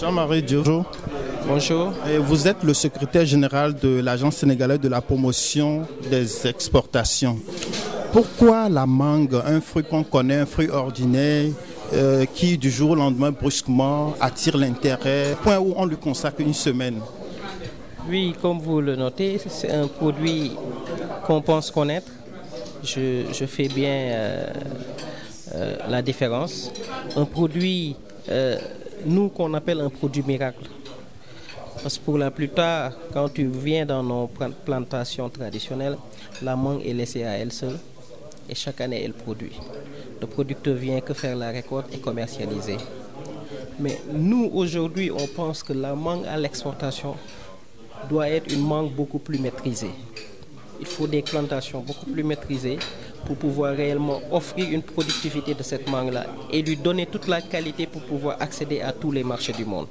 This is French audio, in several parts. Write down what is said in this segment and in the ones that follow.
Jean-Marie Diojo. Bonjour. Et vous êtes le secrétaire général de l'Agence sénégalaise de la promotion des exportations. Pourquoi la mangue, un fruit qu'on connaît, un fruit ordinaire, euh, qui du jour au lendemain brusquement attire l'intérêt, point où on lui consacre une semaine? Oui, comme vous le notez, c'est un produit qu'on pense connaître. Je, fais bien euh, euh, la différence. Un produit, nous qu'on appelle un produit miracle. Parce que pour la plupart, quand tu viens dans nos plantations traditionnelles, la mangue est laissée à elle seule et chaque année elle produit. Le producteur vient que faire la récolte et commercialiser. Mais nous, aujourd'hui, on pense que la mangue à l'exportation doit être une mangue beaucoup plus maîtrisée. Il faut des plantations beaucoup plus maîtrisées pour pouvoir réellement offrir une productivité de cette mangue-là et lui donner toute la qualité pour pouvoir accéder à tous les marchés du monde.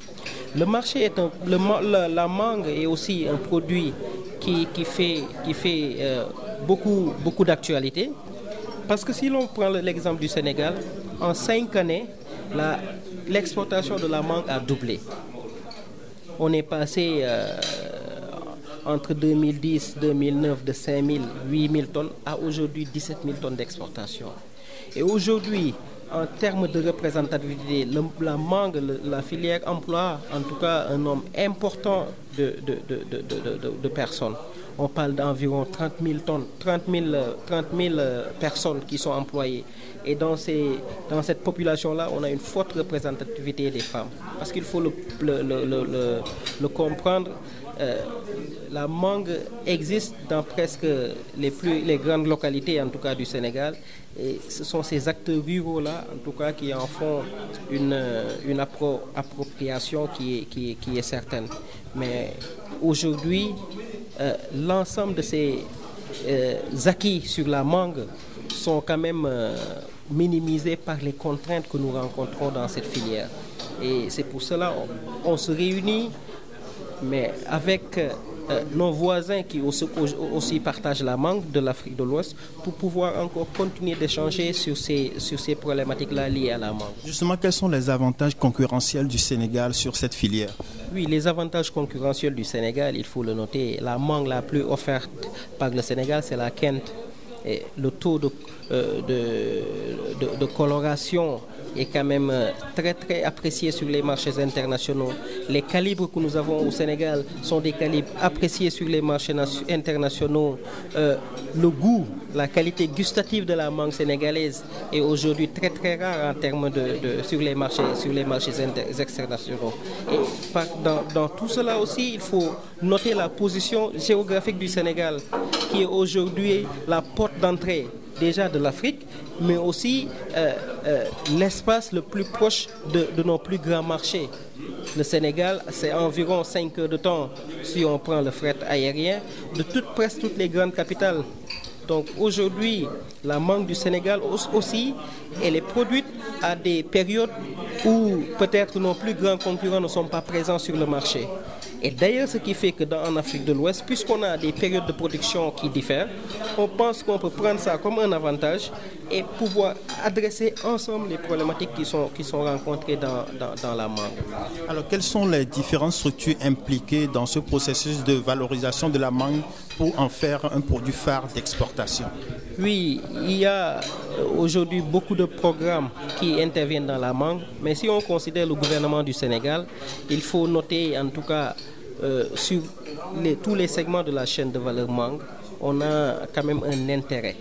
Le marché est un, la, mangue est aussi un produit qui, fait, qui fait euh, beaucoup, beaucoup d'actualité. Parce que si l'on prend l'exemple du Sénégal, en cinq années, l'exportation de la mangue a doublé. On est passé euh, entre 2010 et 2009 de 5 000, 8 000 tonnes à aujourd'hui 17 000 tonnes d'exportation. Et aujourd'hui, en termes de représentativité, la mangue, la filière emploie en tout cas un nombre important de personnes on parle d'environ 30 000 tonnes, 30 000, 30 000 personnes qui sont employées. Et dans, ces, dans cette population-là, on a une forte représentativité des femmes. Parce qu'il faut le, le, comprendre, euh, la mangue existe dans presque les, plus, les grandes localités, en tout cas du Sénégal. Et ce sont ces acteurs ruraux-là, en tout cas, qui en font une, une appropriation qui est, qui, qui est certaine. Mais aujourd'hui, euh, l'ensemble de ces euh, acquis sur la mangue sont quand même euh, minimisés par les contraintes que nous rencontrons dans cette filière. Et c'est pour cela qu'on se réunit, mais avec euh, nos voisins qui aussi, partagent la mangue de l'Afrique de l'Ouest pour pouvoir encore continuer d'échanger sur ces, sur ces problématiques-là liées à la mangue. Justement, quels sont les avantages concurrentiels du Sénégal sur cette filière? Oui, les avantages concurrentiels du Sénégal, il faut le noter, la mangue la plus offerte par le Sénégal, c'est la Kent. Et le taux de, euh, de, de coloration est quand même euh, très très apprécié sur les marchés internationaux. Les calibres que nous avons au Sénégal sont des calibres appréciés sur les marchés internationaux. Euh, le goût, la qualité gustative de la mangue sénégalaise est aujourd'hui très très rare en termes de, sur les marchés sur les marchés internationaux. Dans tout cela aussi, il faut noter la position géographique du Sénégal, qui est aujourd'hui la porte d'entrée déjà de l'Afrique, mais aussi euh, euh, l'espace le plus proche de, nos plus grands marchés. Le Sénégal, c'est environ 5 heures de temps si on prend le fret aérien de toutes, presque toutes les grandes capitales. Donc aujourd'hui, la mangue du Sénégal aussi, elle est produite à des périodes où peut-être nos plus grands concurrents ne sont pas présents sur le marché. Et d'ailleurs, ce qui fait que dans, en Afrique de l'Ouest, puisqu'on a des périodes de production qui diffèrent, on pense qu'on peut prendre ça comme un avantage et pouvoir adresser ensemble les problématiques qui sont, qui sont rencontrées dans, dans, la mangue. Alors, quelles sont les différentes structures impliquées dans ce processus de valorisation de la mangue pour en faire un produit phare d'exportation? Oui, il y a aujourd'hui beaucoup de programmes qui interviennent dans la mangue, mais si on considère le gouvernement du Sénégal, il faut noter en tout cas euh, sur tous les segments de la chaîne de valeur mangue, on a quand même un intérêt.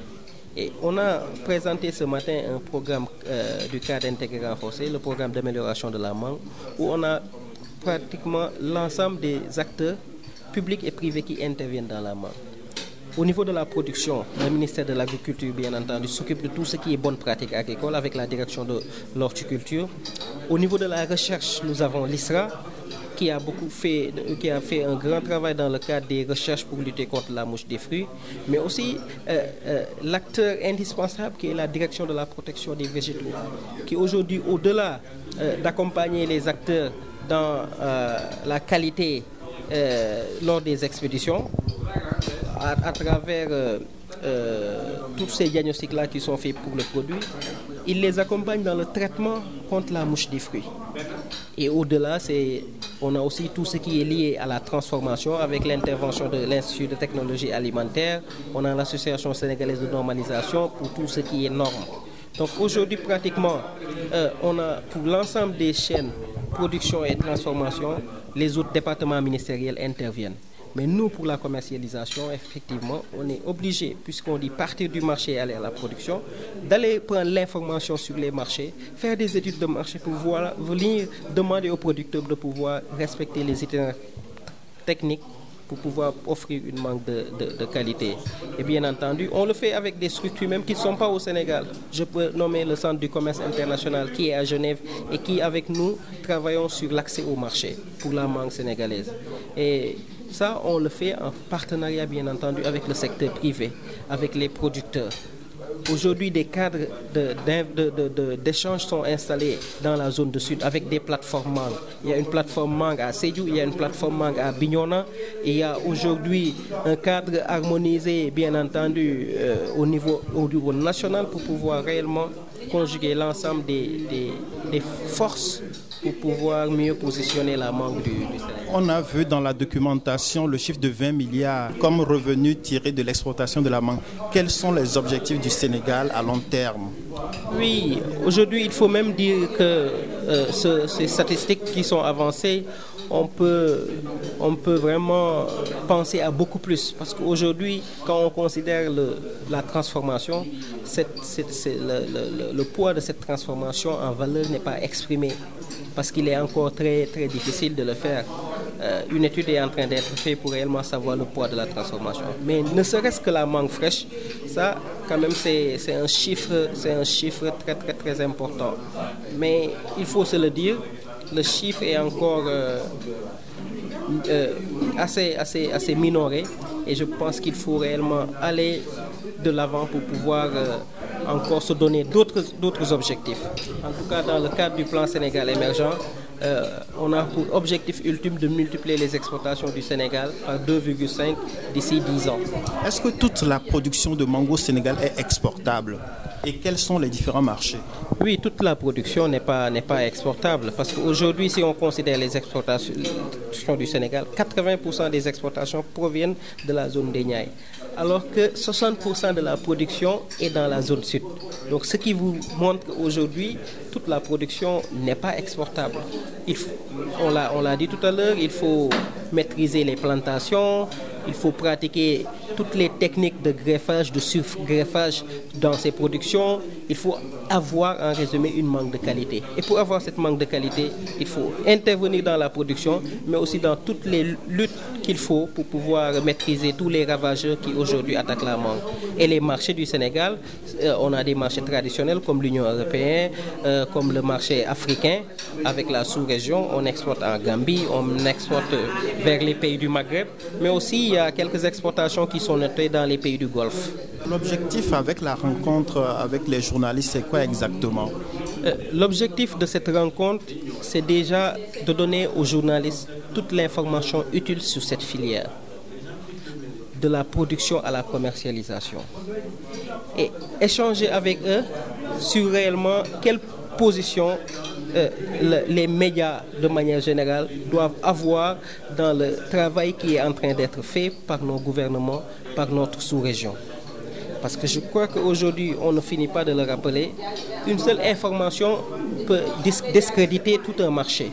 Et on a présenté ce matin un programme euh, du cadre intégré renforcé, le programme d'amélioration de la mangue, où on a pratiquement l'ensemble des acteurs publics et privés qui interviennent dans la mangue. Au niveau de la production, le ministère de l'Agriculture, bien entendu, s'occupe de tout ce qui est bonne pratique agricole avec la direction de l'horticulture. Au niveau de la recherche, nous avons l'ISRA, qui a beaucoup fait, qui a fait un grand travail dans le cadre des recherches pour lutter contre la mouche des fruits, mais aussi euh, euh, l'acteur indispensable qui est la direction de la protection des végétaux, qui aujourd'hui, au-delà euh, d'accompagner les acteurs dans la qualité lors des expéditions, à, travers tous ces diagnostics-là qui sont faits pour le produit, il les accompagne dans le traitement contre la mouche des fruits. Et au-delà, on a aussi tout ce qui est lié à la transformation avec l'intervention de l'Institut de technologie alimentaire. On a l'Association sénégalaise de normalisation pour tout ce qui est normes. Donc aujourd'hui, pratiquement, euh, on a pour l'ensemble des chaînes production et transformation, les autres départements ministériels interviennent. Mais nous, pour la commercialisation, effectivement, on est obligé, puisqu'on dit partir du marché et aller à la production, d'aller prendre l'information sur les marchés, faire des études de marché pour venir demander aux producteurs de pouvoir respecter les itinéraires techniques pour pouvoir offrir une manque de, qualité. Et bien entendu, on le fait avec des structures même qui ne sont pas au Sénégal. Je peux nommer le Centre du commerce international qui est à Genève et qui, avec nous, travaillons sur l'accès au marché pour la mangue sénégalaise. Et ça, on le fait en partenariat, bien entendu, avec le secteur privé, avec les producteurs. Aujourd'hui, des cadres d'échange sont installés dans la zone de sud avec des plateformes. Il y a une plateforme mangue à Seyou, il y a une plateforme mangue à Bignona. Et il y a aujourd'hui un cadre harmonisé, bien entendu, euh, au, niveau, au niveau national pour pouvoir réellement conjuguer l'ensemble des forces pour pouvoir mieux positionner la mangue du, Sénégal. On a vu dans la documentation le chiffre de 20 milliards comme revenu tiré de l'exploitation de la mangue. Quels sont les objectifs du Sénégal à long terme? Oui, aujourd'hui il faut même dire que euh, ces statistiques qui sont avancées, on peut, on peut vraiment penser à beaucoup plus. Parce qu'aujourd'hui, quand on considère la transformation, le, le poids de cette transformation en valeur n'est pas exprimé parce qu'il est encore très, très difficile de le faire. Euh, une étude est en train d'être faite pour réellement savoir le poids de la transformation. Mais ne serait-ce que la mangue fraîche, ça, quand même, c'est un chiffre, un chiffre très, très, très important. Mais il faut se le dire, le chiffre est encore euh, euh, assez, assez, assez minoré et je pense qu'il faut réellement aller de l'avant pour pouvoir encore se donner d'autres objectifs. En tout cas, dans le cadre du plan Sénégal émergent, euh, on a pour objectif ultime de multiplier les exportations du Sénégal par 2,5 d'ici 10 ans. Est-ce que toute la production de mango au Sénégal est exportable? Et quels sont les différents marchés Oui, toute la production n'est pas, pas exportable parce qu'aujourd'hui, si on considère les exportations du Sénégal, 80% des exportations proviennent de la zone des Niayes alors que 60% de la production est dans la zone sud. Donc ce qui vous montre qu'aujourd'hui, toute la production n'est pas exportable. Il on l'a dit tout à l'heure, il faut maîtriser les plantations, il faut pratiquer toutes les techniques de greffage, de surgreffage dans ces productions. Il faut avoir en résumé une manque de qualité. Et pour avoir cette manque de qualité, il faut intervenir dans la production, mais aussi dans toutes les luttes qu'il faut pour pouvoir maîtriser tous les ravageurs qui aujourd'hui attaquent la mangue. Et les marchés du Sénégal, euh, on a des marchés traditionnels comme l'Union européenne, euh, comme le marché africain avec la sous-région. On exporte en Gambie, on exporte vers les pays du Maghreb, mais aussi il y a quelques exportations qui sont notées dans les pays du Golfe. L'objectif avec la rencontre avec les journalistes, c'est quoi exactement? Euh, L'objectif de cette rencontre, c'est déjà de donner aux journalistes toute l'information utile sur cette filière, de la production à la commercialisation, et échanger avec eux sur réellement quelle position euh, les médias, de manière générale, doivent avoir dans le travail qui est en train d'être fait par nos gouvernements, par notre sous-région. Parce que je crois qu'aujourd'hui, on ne finit pas de le rappeler, une seule information peut discréditer tout un marché.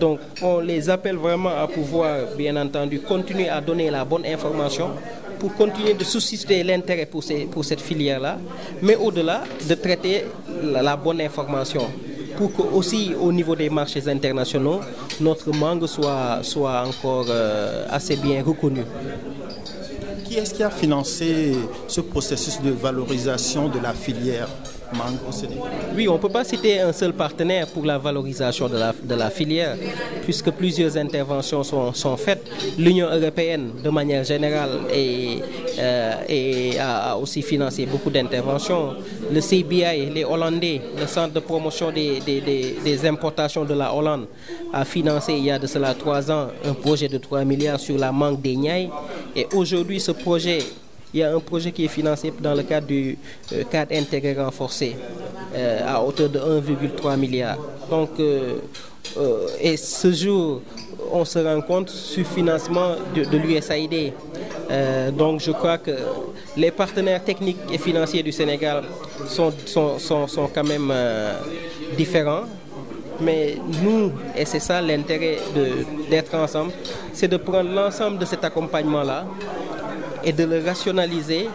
Donc on les appelle vraiment à pouvoir, bien entendu, continuer à donner la bonne information pour continuer de susciter l'intérêt pour, pour cette filière-là, mais au-delà de traiter la, bonne information pour que aussi au niveau des marchés internationaux, notre mangue soit, soit encore euh, assez bien reconnue. Qui est-ce qui a financé ce processus de valorisation de la filière? Oui, on ne peut pas citer un seul partenaire pour la valorisation de la, de la filière, puisque plusieurs interventions sont, sont faites. L'Union européenne, de manière générale, et, euh, a aussi financé beaucoup d'interventions. Le CBI, les Hollandais, le Centre de promotion des, des, des, importations de la Hollande, a financé il y a de cela trois ans un projet de 3 milliards sur la mangue des Niailles. Et aujourd'hui, ce projet il y a un projet qui est financé dans le cadre du cadre intégré renforcé à hauteur de 1,3 milliard. Donc, et ce jour, on se rend compte sur financement de, de l'USAID. donc, je crois que les partenaires techniques et financiers du Sénégal sont, sont, sont, sont quand même différents. Mais nous, et c'est ça l'intérêt d'être ensemble, c'est de prendre l'ensemble de cet accompagnement-là et de le rationaliser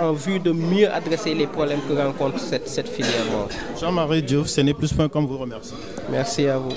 en vue de mieux adresser les problèmes que rencontre cette, cette filière. Jean-Marie Diouf, ce n'est plus point comme vous remercie. Merci à vous.